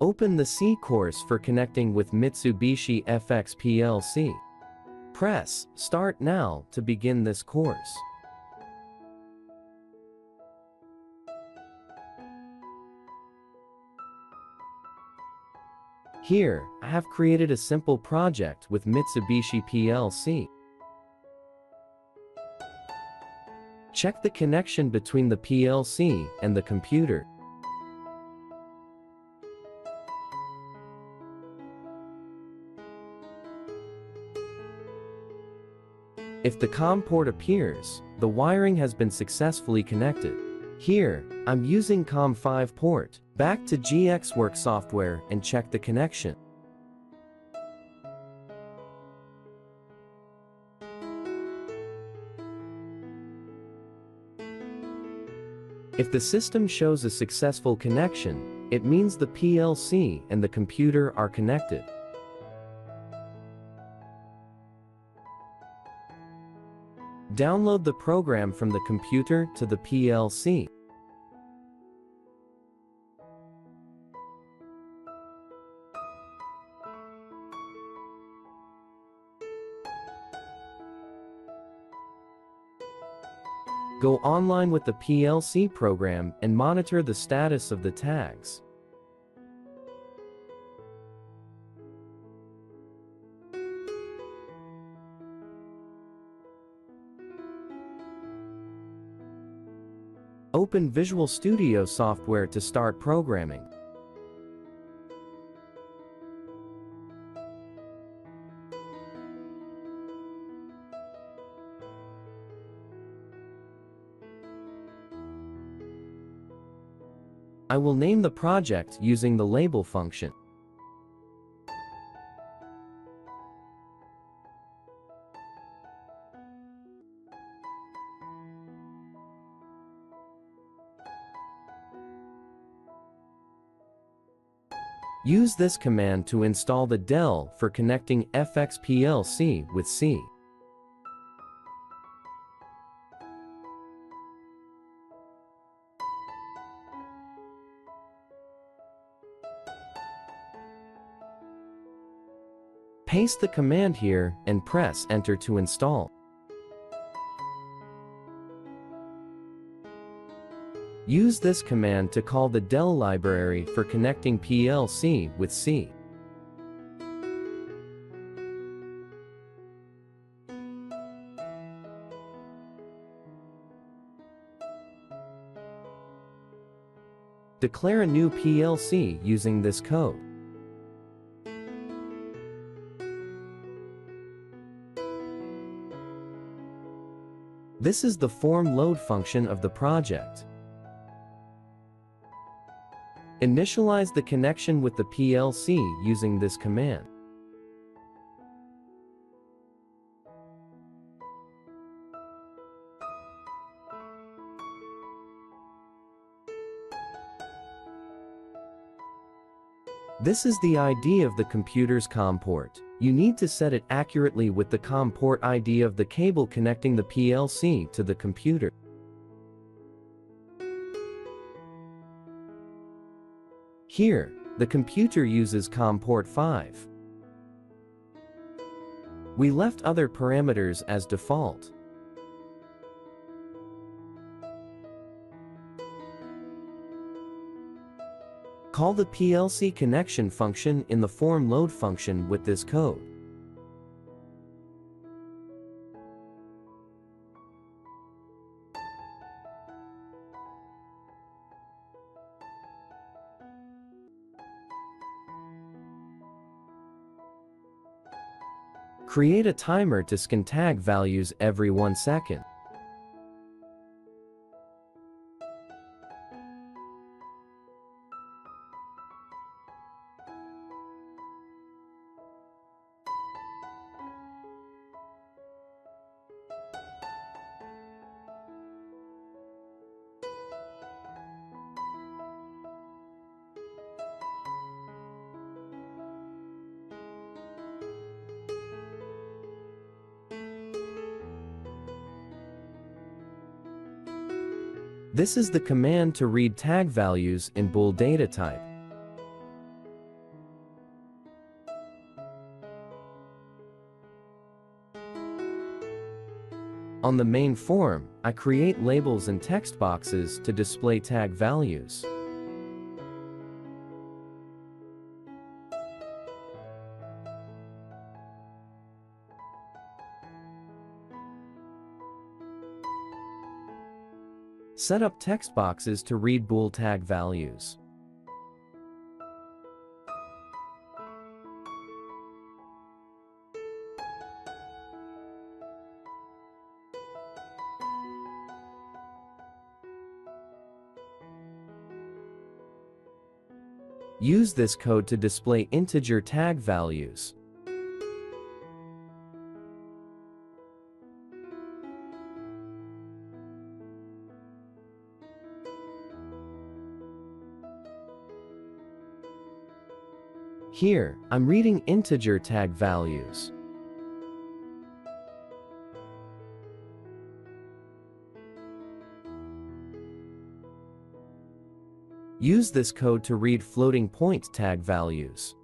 Open the C course for connecting with Mitsubishi FX PLC. Press Start Now to begin this course. Here, I have created a simple project with Mitsubishi PLC. Check the connection between the PLC and the computer. If the COM port appears, the wiring has been successfully connected. Here, I'm using COM5 port. Back to GXWorks software and check the connection. If the system shows a successful connection, it means the PLC and the computer are connected. Download the program from the computer to the PLC. Go online with the PLC program and monitor the status of the tags. Open Visual Studio software to start programming. I will name the project using the label function. Use this command to install the DLL for connecting FXPLC with C. Paste the command here and press enter to install. Use this command to call the DLL library for connecting PLC with C. Declare a new PLC using this code. This is the form load function of the project. Initialize the connection with the PLC using this command. This is the ID of the computer's COM port. You need to set it accurately with the COM port ID of the cable connecting the PLC to the computer. Here, the computer uses COM port 5. We left other parameters as default. Call the PLC connection function in the form load function with this code. Create a timer to scan tag values every one second. This is the command to read tag values in bool data type. On the main form, I create labels and text boxes to display tag values. Set up text boxes to read bool tag values. Use this code to display integer tag values. Here, I'm reading integer tag values. Use this code to read floating point tag values.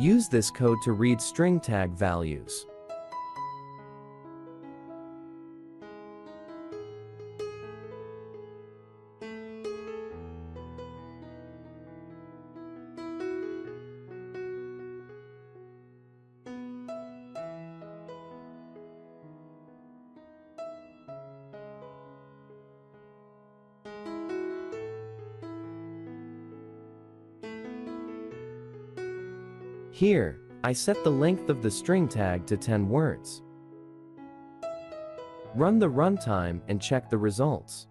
Use this code to read string tag values. Here, I set the length of the string tag to 10 words. Run the runtime and check the results.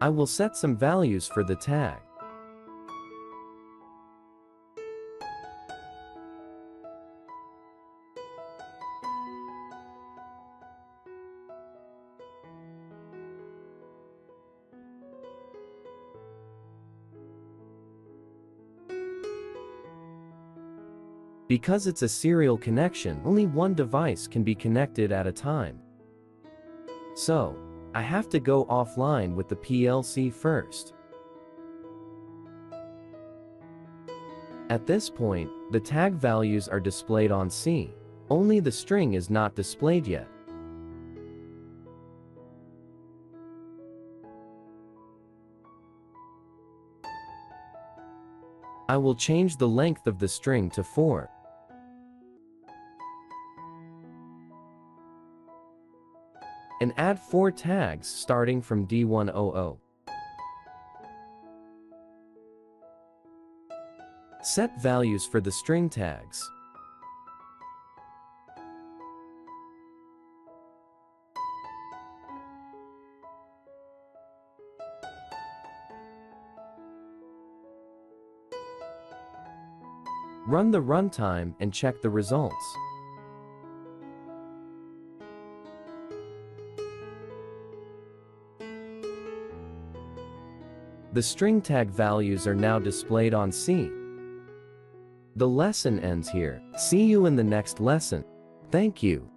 I will set some values for the tag. Because it's a serial connection, only one device can be connected at a time. So, I have to go offline with the PLC first. At this point, the tag values are displayed on C. Only the string is not displayed yet. I will change the length of the string to 4. And add four tags starting from D100. Set values for the string tags. Run the runtime and check the results. The string tag values are now displayed on C. The lesson ends here. See you in the next lesson. Thank you.